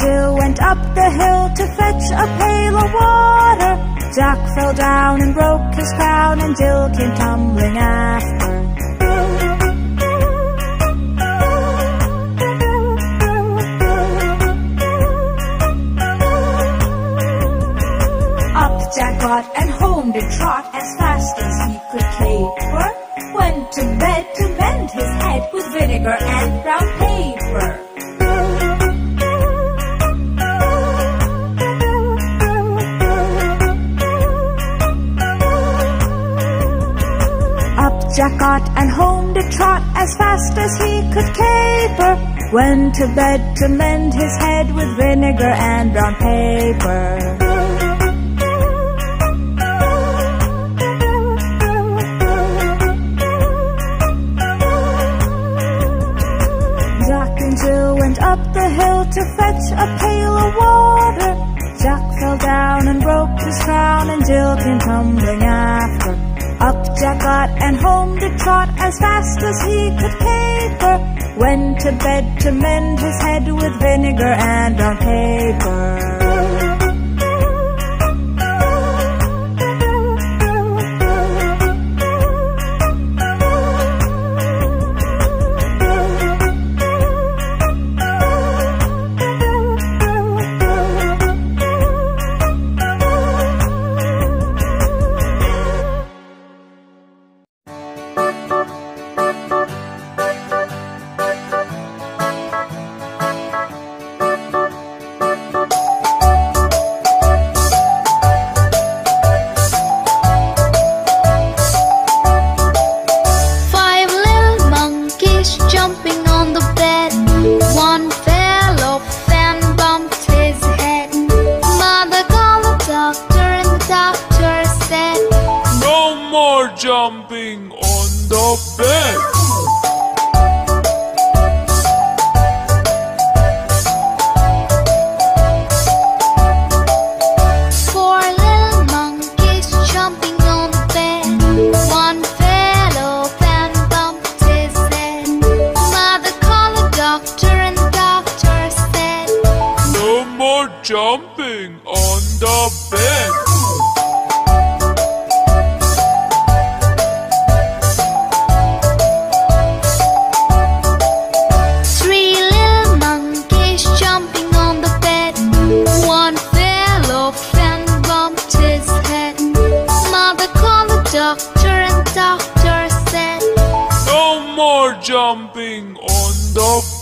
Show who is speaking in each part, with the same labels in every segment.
Speaker 1: Jill went up the hill to fetch a pail of water. Jack fell down and broke his crown, and Jill came tumbling after. Up Jack got and home did trot as fast as he could caper. Went to bed to mend his head with vinegar and brown paper. Jack got and home did trot as fast as he could caper. Went to bed to mend his head with vinegar and brown paper. Jack and Jill went up the hill to fetch a pail of water. Jack fell down and broke his crown, and Jill came tumbling after. Up Jack got and home did trot as fast as he could caper. Went to bed to mend his head with vinegar and brown paper.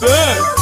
Speaker 2: good.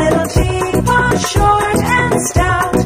Speaker 2: little
Speaker 1: teapot, short and stout.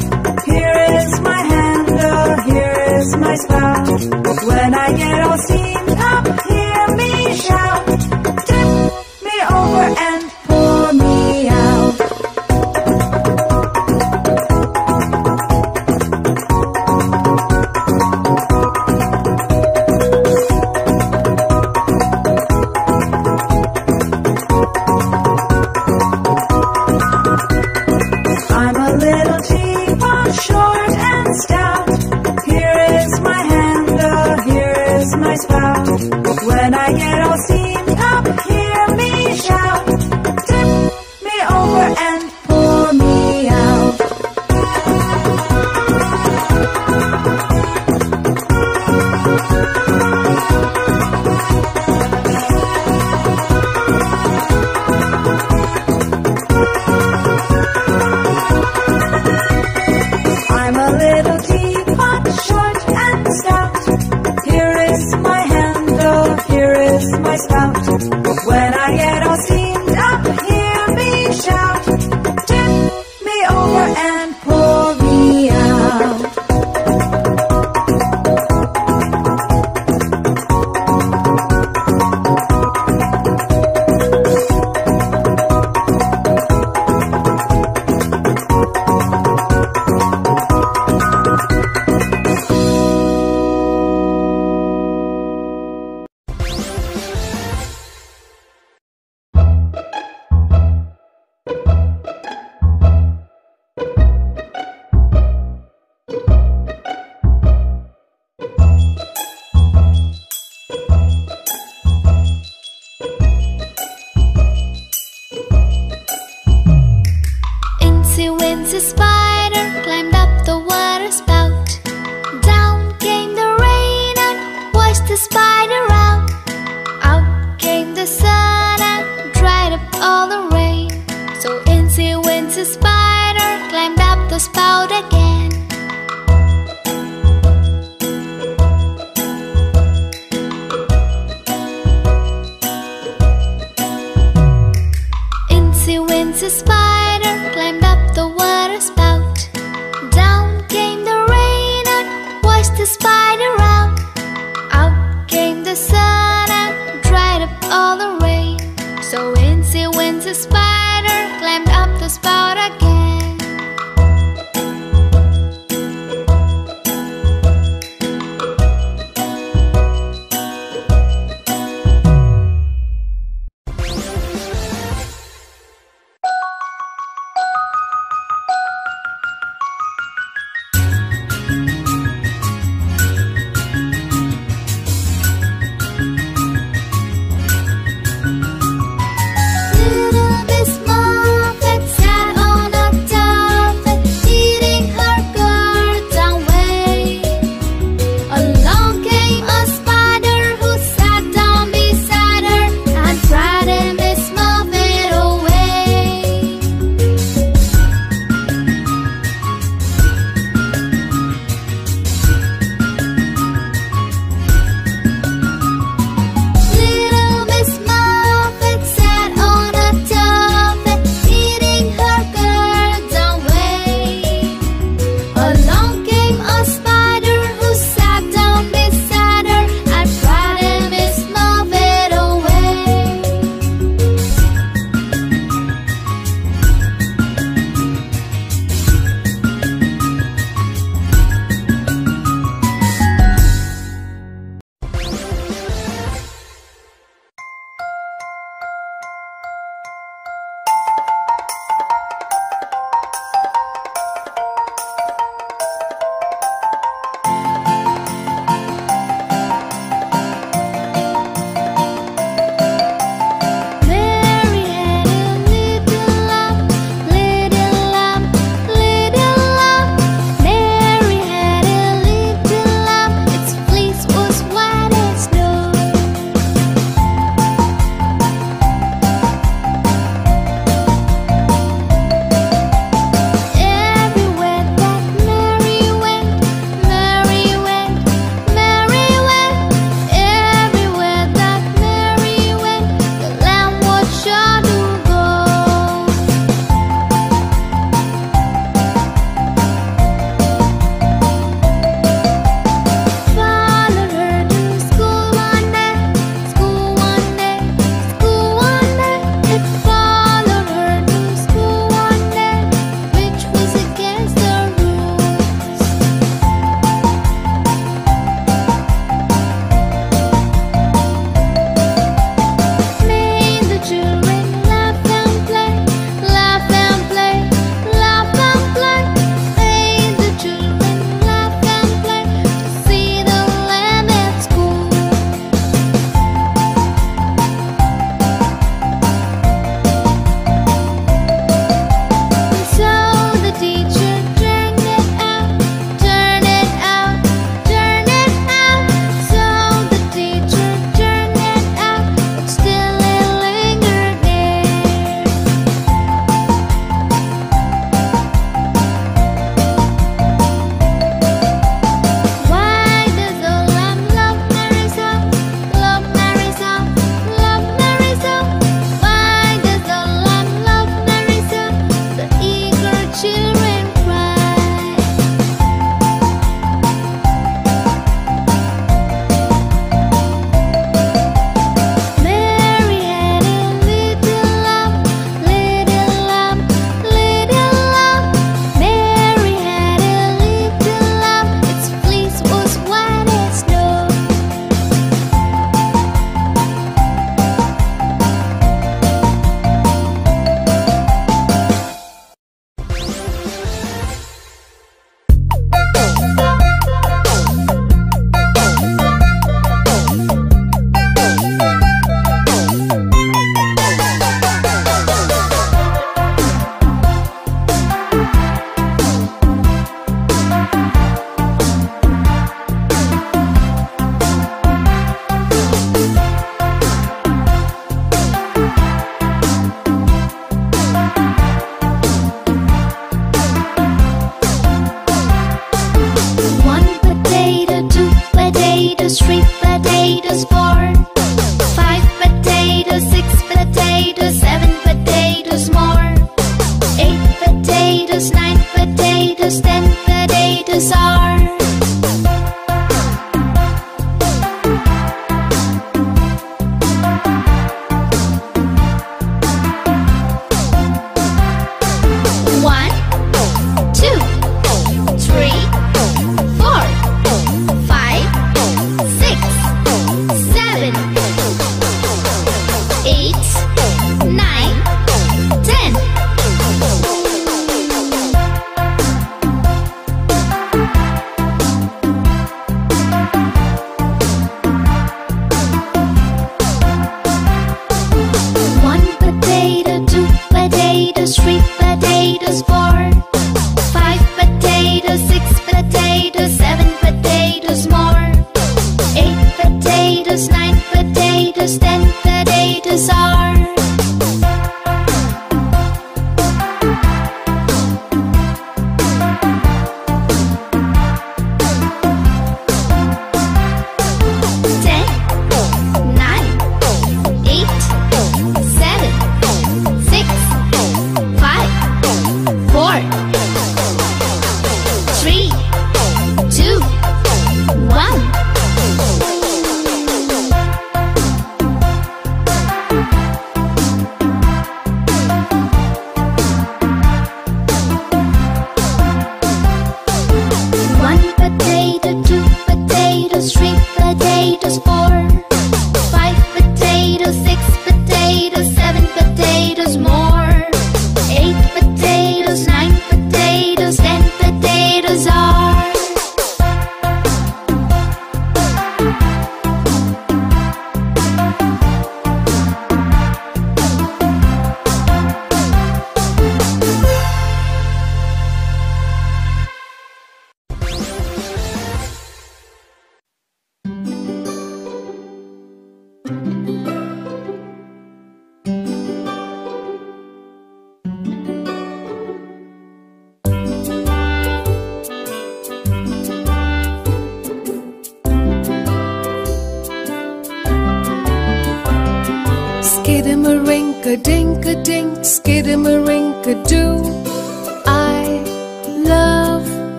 Speaker 2: Potatoes, three potatoes, four.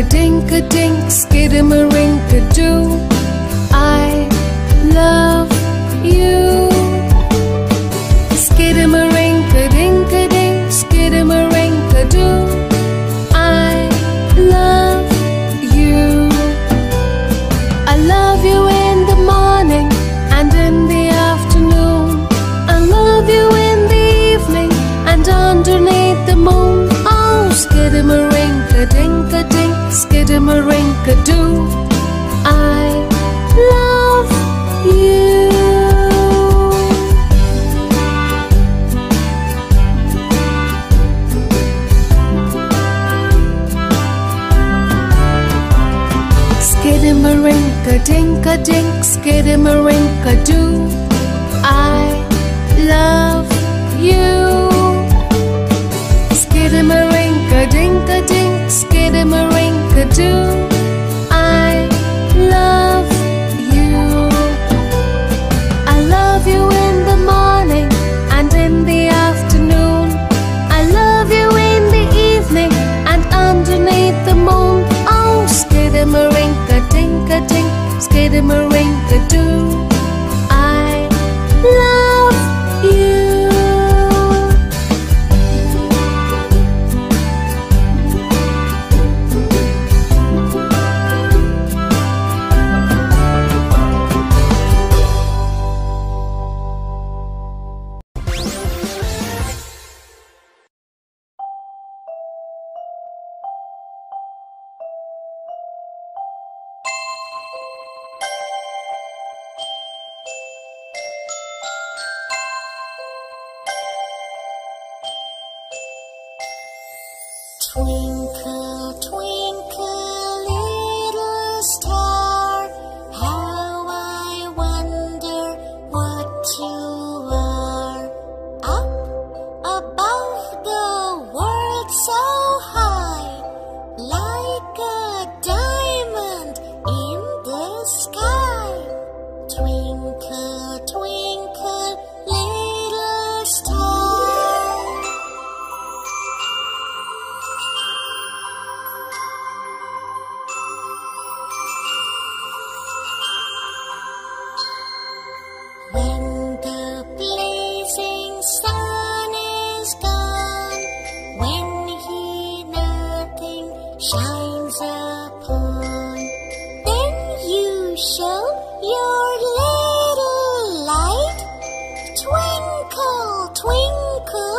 Speaker 3: Skidamarink-a-dink-a-dink, skidamarink-a-doo.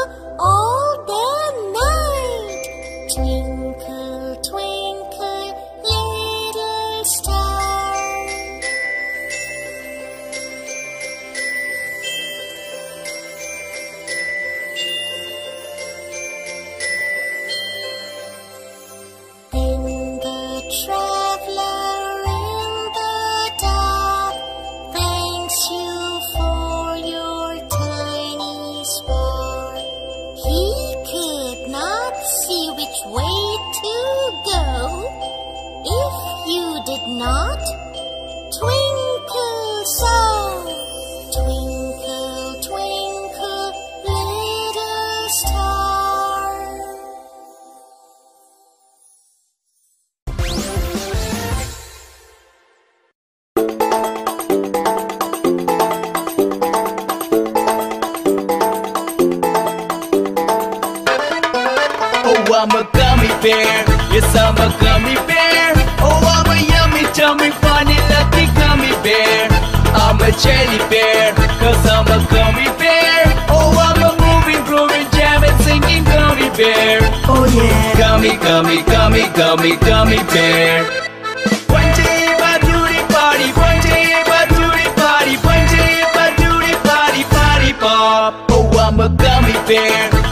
Speaker 4: 啊。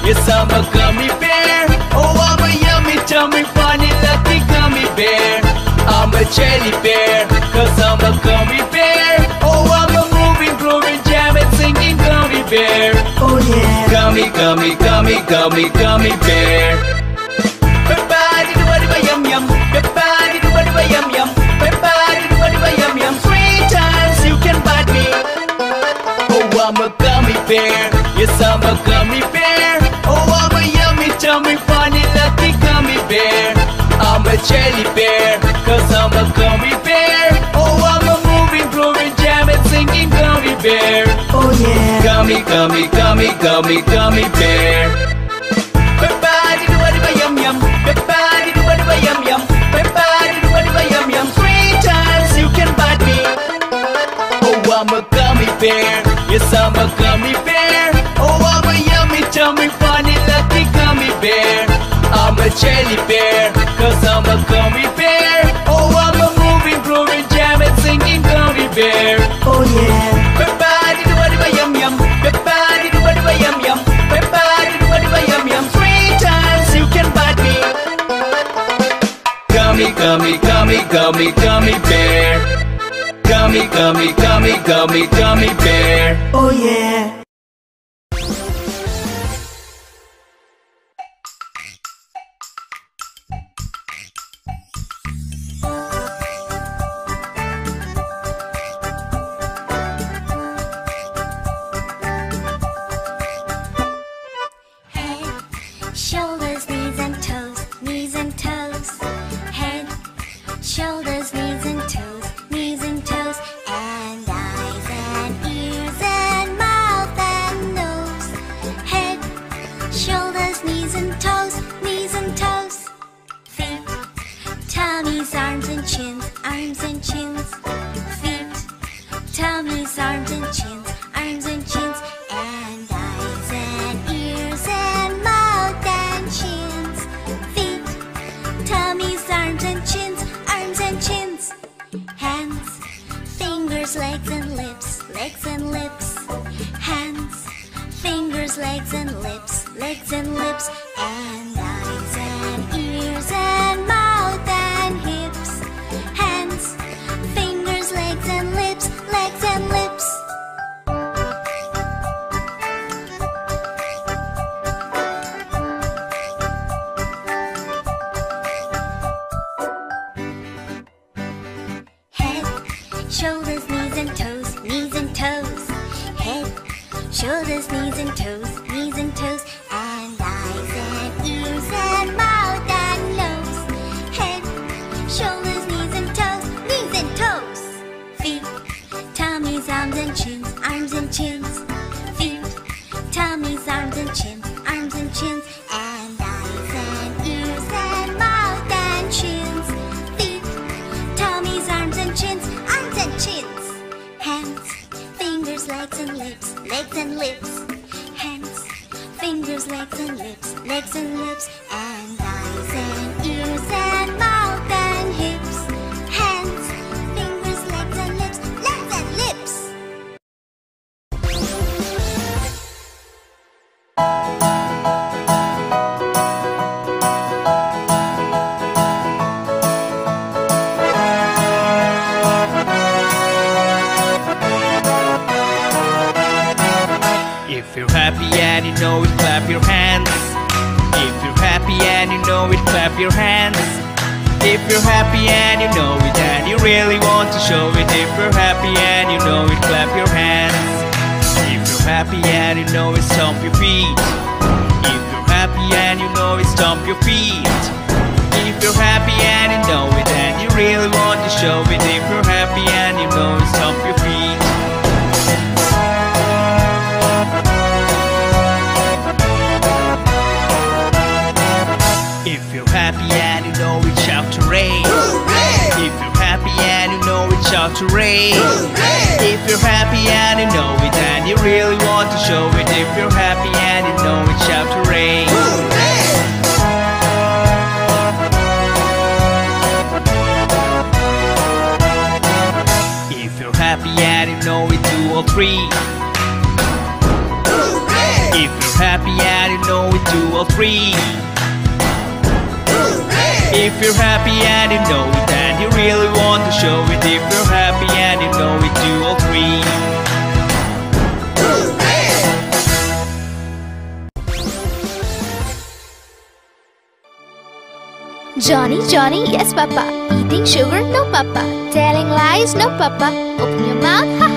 Speaker 4: Yes, I'm a gummy bear. Oh, I'm a yummy, tummy, funny, lucky gummy bear. I'm a jelly bear, cause I'm a gummy bear. Oh, I'm a moving, grooving, jamming, singing gummy bear. Oh, yeah. Gummy, gummy, gummy, gummy, gummy bear. Everybody do what yum yum. Everybody do what yum yum. Everybody do what yum yum. Three times you can bite me. Oh, I'm a gummy bear. Yes, I'm a gummy bear. Jelly bear, cause I'm a gummy bear. Oh, I'm a moving, grooving, jamming, singing gummy bear. Oh, yeah. Gummy, gummy, gummy, gummy, gummy bear. Everybody do what do yum yum. Everybody do what do yum yum. Everybody do what do yum yum. Three times you can bite me. Oh, I'm a gummy bear. Yes, I'm a gummy bear. Oh, I'm a yummy, tummy, funny, lucky gummy bear. I'm a jelly bear, Gummy, gummy, gummy, gummy, bear. Gummy, gummy, gummy, gummy, gummy bear. Oh yeah.
Speaker 5: And chins, arms and chins. And eyes and ears and mouth and chins. Feet, tummies, arms and chins, arms and chins. Hands, fingers, legs and lips, legs and lips. Hands, fingers, legs and lips, legs and lips. And
Speaker 4: happy and you know it, shout hooray! If you're happy and you know it, shout hooray! If you're happy and you know it and you really want to show it, if you're happy and you know it, shout hooray! If you're happy and you know it, do all three. If you're happy and you know it, do all three. If you're happy and you know it and you really want to show it If you're happy and you know it, do all three
Speaker 2: Johnny, Johnny, yes, Papa. Eating sugar, no, Papa. Telling lies, no, Papa. Open your mouth, ha.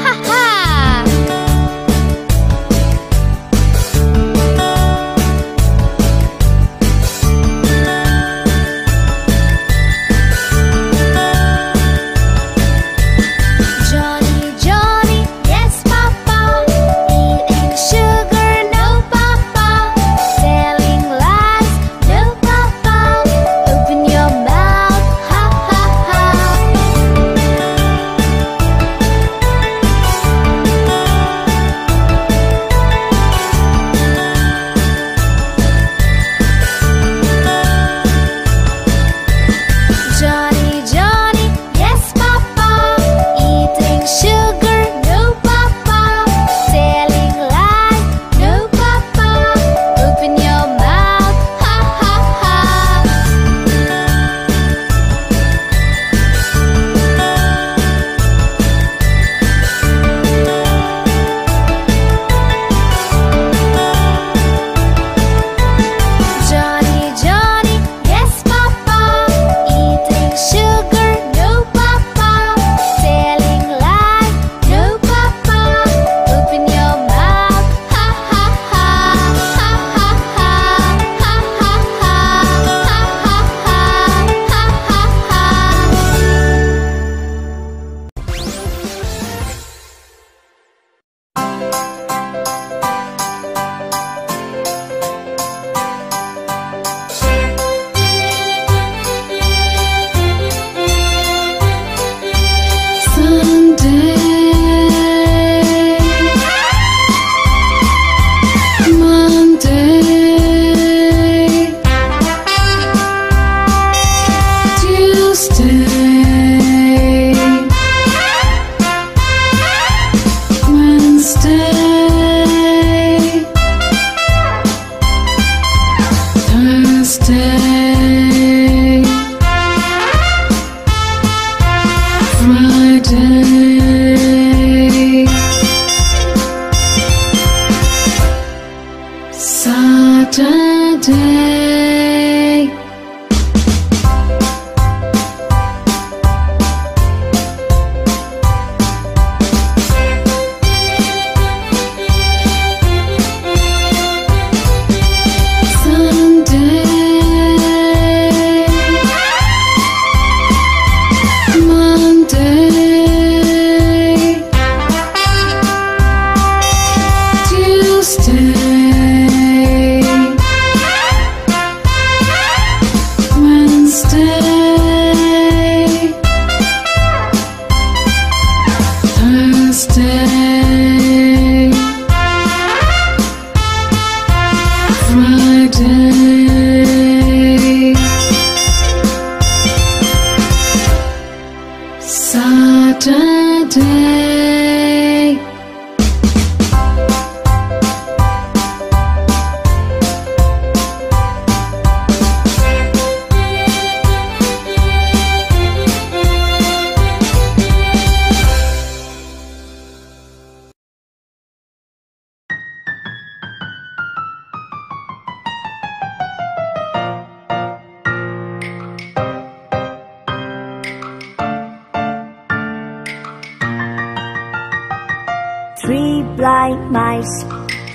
Speaker 1: Three blind mice,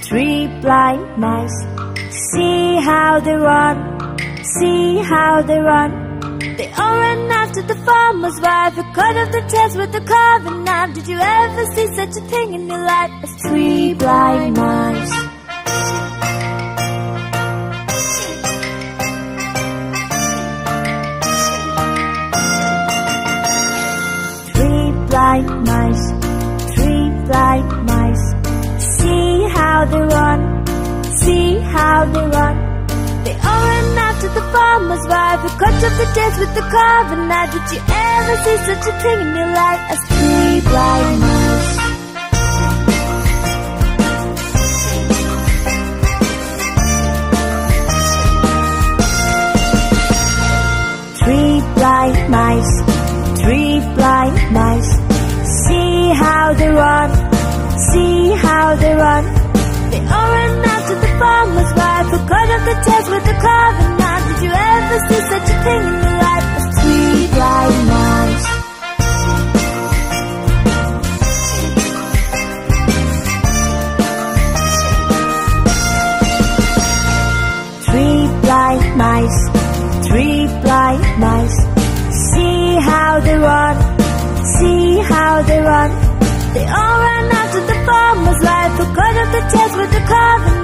Speaker 1: three blind mice. See how they run, see how they run. They all ran after the farmer's wife who cut off the tails with the carving knife. Did you ever see such a thing in your life as three blind mice? How they run. They all ran after the farmer's wife who cut up the tails with the carving knife. Did you ever see such a thing in your life as three blind mice? Three blind mice, three blind mice. See how they run, see how they run. They all ran farmer's wife who cut off the tails with the carving knife. Did you ever see such a thing in your life as three blind mice? Three blind mice, three blind mice. See how they run, see how they run. They all ran after the farmer's wife who cut off the tails with the carving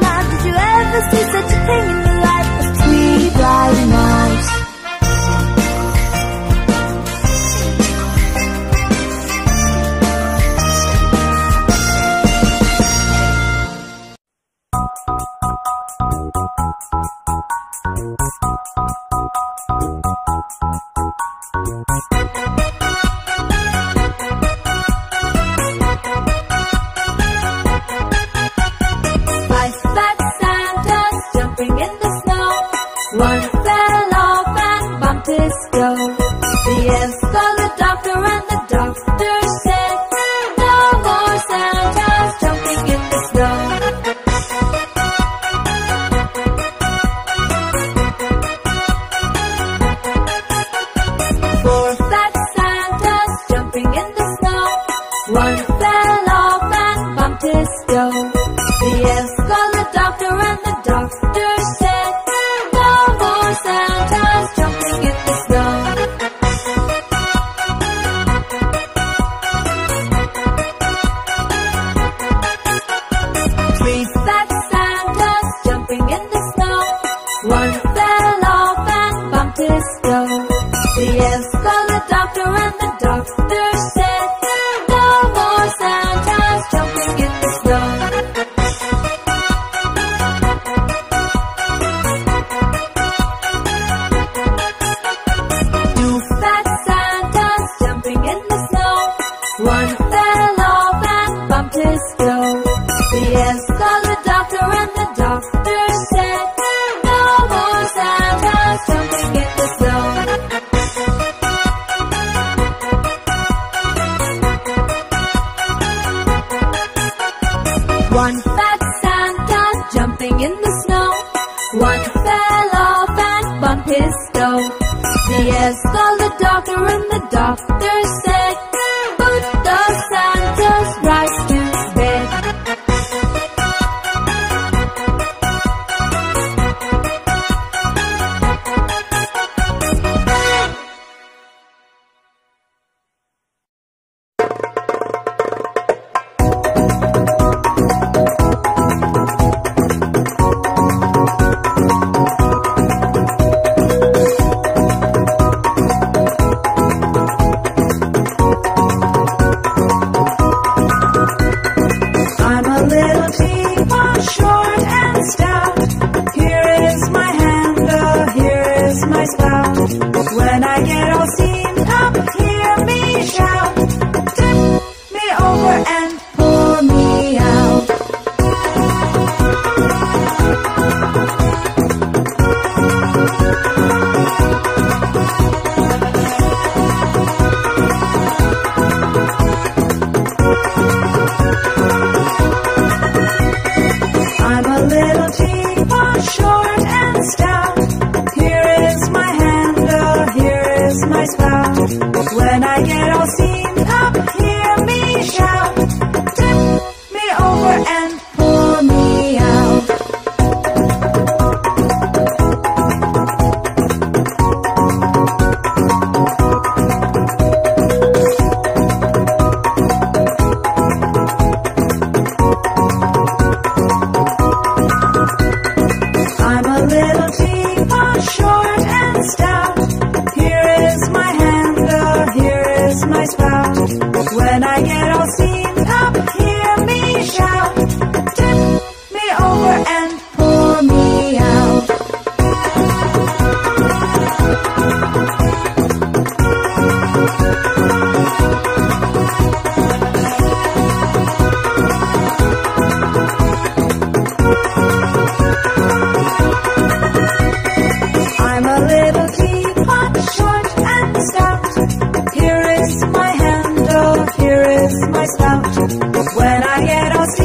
Speaker 6: When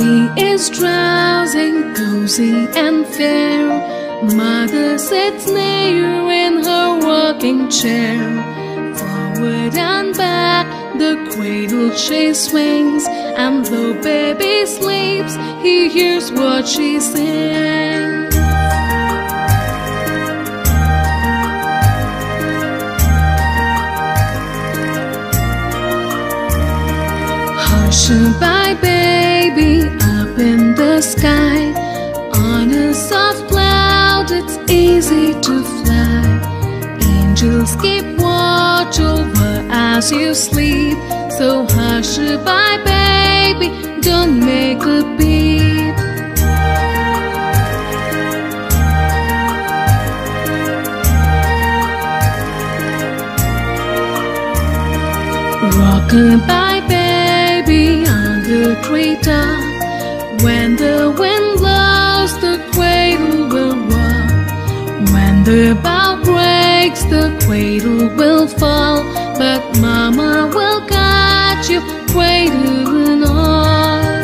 Speaker 3: Baby is drowsing, cozy and fair. Mother sits near in her rocking chair. Forward and back, the cradle she swings. And though baby sleeps, he hears what she sings. Hush-a-bye, baby, up in the sky. On a soft cloud, it's easy to fly. Angels keep watch over as you sleep. So hush-a-bye, baby, don't make a peep. Rockabye baby treetop. When the wind blows, the cradle will rock. When the bough breaks, the cradle will fall. But Mama will catch you, cradle and all.